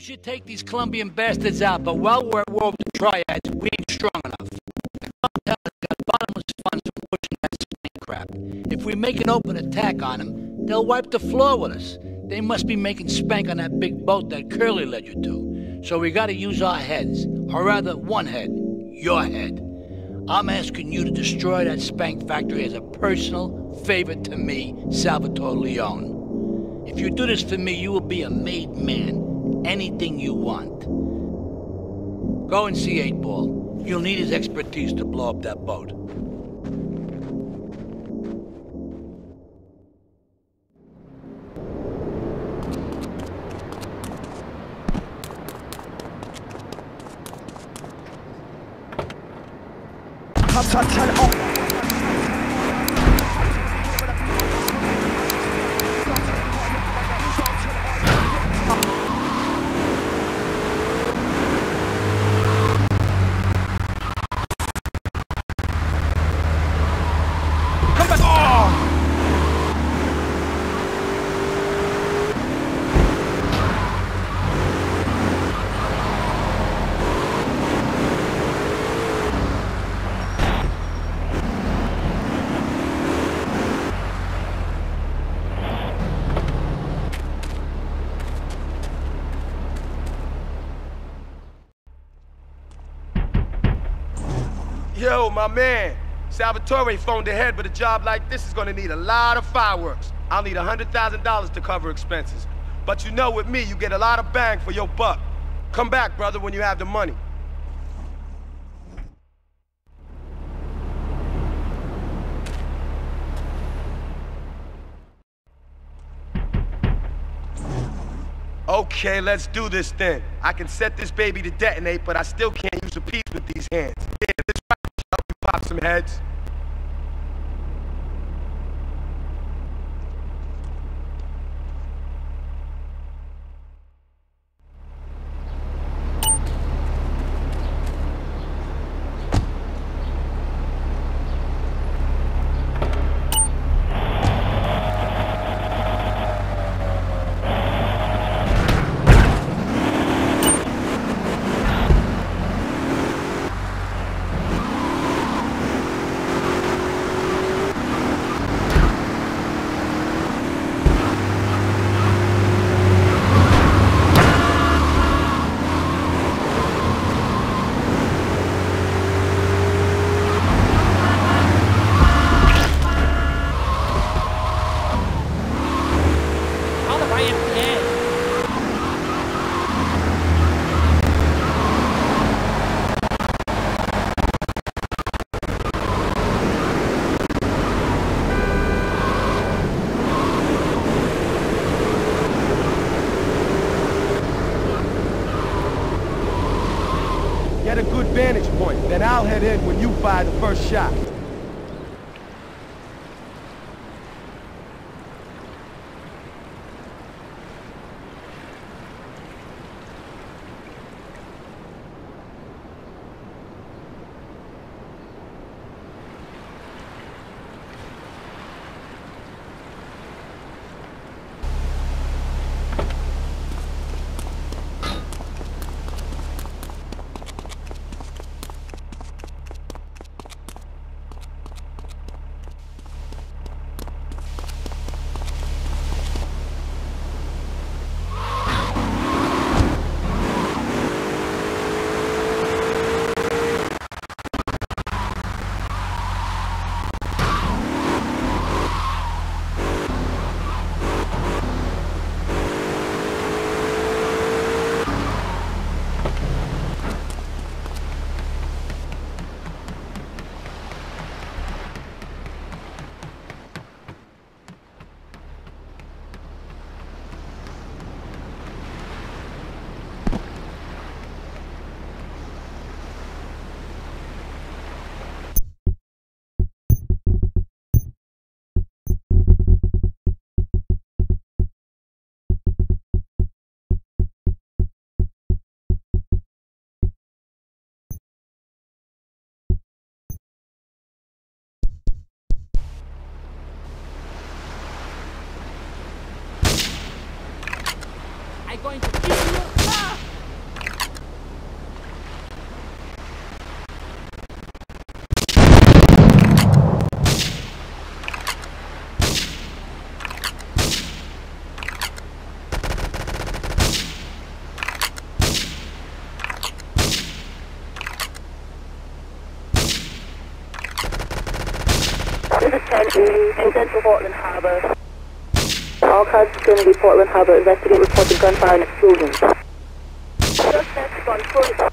we should take these Colombian bastards out, but while we're at war with the triads, we ain't strong enough. The cartel has got bottomless funds from pushing that crap. If we make an open attack on them, they'll wipe the floor with us. They must be making spank on that big boat that Curly led you to. So we gotta use our heads, or rather, one head, your head. I'm asking you to destroy that spank factory as a personal favor to me, Salvatore Leone. If you do this for me, you will be a made man. Anything you want. Go and see 8 Ball. You'll need his expertise to blow up that boat. Yo, my man. Salvatore phoned ahead, but a job like this is gonna need a lot of fireworks. I'll need $100,000 to cover expenses. But you know with me, you get a lot of bang for your buck. Come back, brother, when you have the money. Okay, let's do this then. I can set this baby to detonate, but I still can't use a piece with these hands. Yeah, pop some heads. All the way up there. Get a good vantage point, then I'll head in when you fire the first shot. I'm going to kill you. Ah! Attention to Portland Harbour. Going to be Portland Harbour. Investigate reported gunfire and explosions. Suspects on foot.